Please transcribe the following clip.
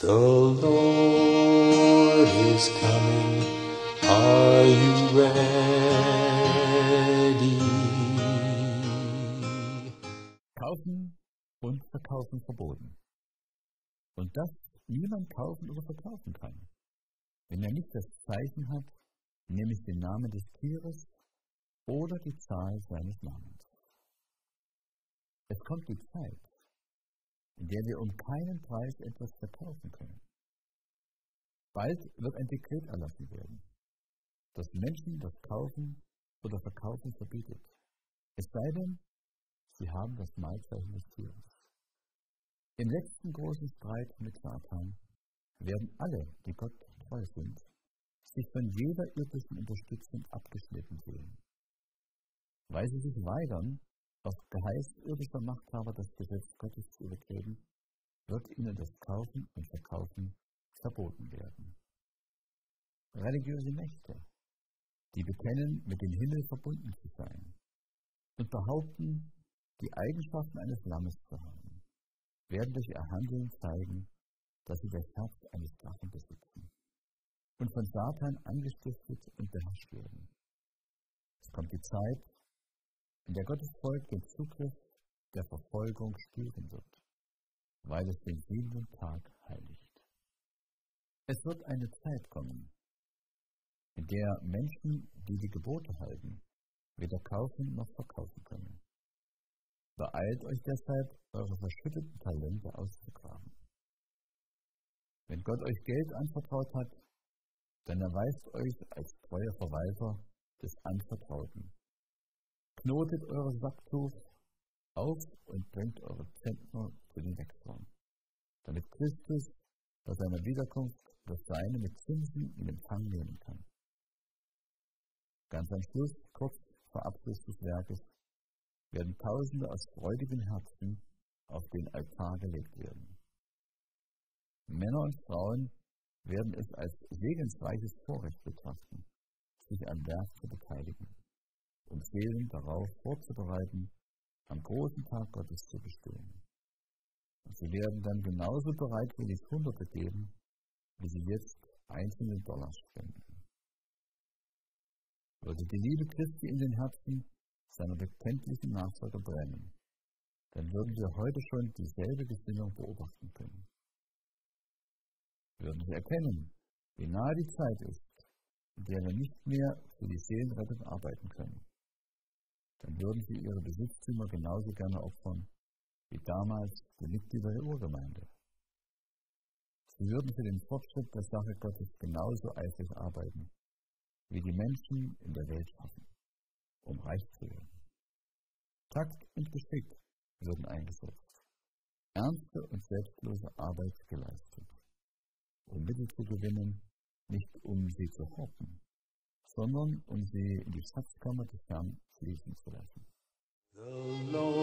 The Lord is coming. Are you ready? Kaufen und Verkaufen verboten. Und das niemand kaufen oder verkaufen kann, wenn er nicht das Zeichen hat, nämlich den Namen des Tieres oder die Zahl seines Namens. Es kommt die Zeit, in der wir um keinen Preis etwas verkaufen können. Bald wird ein Dekret erlassen werden, das Menschen das Kaufen oder Verkaufen verbietet. Es sei denn, sie haben das Mahlzeichen des Tieres. Im letzten großen Streit mit Satan werden alle, die Gott treu sind, sich von jeder irdischen Unterstützung abgeschnitten sehen. Weil sie sich weigern, auf Geheiß irdischer Machthaber das Gesetz Gottes zu übertreten, wird ihnen das Kaufen und Verkaufen verboten werden. Religiöse Mächte, die bekennen, mit dem Himmel verbunden zu sein und behaupten, die Eigenschaften eines Lammes zu haben, werden durch ihr Handeln zeigen, dass sie das Herz eines Drachen besitzen und von Satan angestiftet und beherrscht werden. Es kommt die Zeit, der Gottes Volk den Zugriff der Verfolgung spüren wird, weil es den siebenten Tag heiligt. Es wird eine Zeit kommen, in der Menschen, die die Gebote halten, weder kaufen noch verkaufen können. Beeilt euch deshalb, eure verschütteten Talente auszugraben. Wenn Gott euch Geld anvertraut hat, dann erweist euch als treuer Verwalter des Anvertrauten. Knotet eure Sacktuch auf und bringt eure Zentner zu den Wechseln, damit Christus bei seiner Wiederkunft das Seine mit Zinsen in Empfang nehmen kann. Ganz am Schluss, kurz vor Abschluss des Werkes, werden Tausende aus freudigen Herzen auf den Altar gelegt werden. Männer und Frauen werden es als segensreiches Vorrecht betrachten, sich am Werk zu beteiligen, Seelen darauf vorzubereiten, am großen Tag Gottes zu bestehen. Und sie werden dann genauso bereitwillig Hunderte geben, wie sie jetzt einzelne Dollar spenden. Würde die Liebe Christi in den Herzen seiner bekenntlichen Nachfolger brennen, dann würden wir heute schon dieselbe Gesinnung beobachten können würden sie erkennen, wie nahe die Zeit ist, in der wir nicht mehr für die Seelenrettung arbeiten können. Dann würden sie ihre Besitztümer genauso gerne opfern wie damals die Mitglieder der Urgemeinde. Sie würden für den Fortschritt der Sache Gottes genauso eifrig arbeiten, wie die Menschen in der Welt schaffen, um reich zu werden. Takt und Geschick würden eingesetzt, ernste und selbstlose Arbeit geleistet um Mittel zu gewinnen, nicht um sie zu hoffen, sondern um sie in die Schatzkammer des Herrn fließen zu lassen. The Lord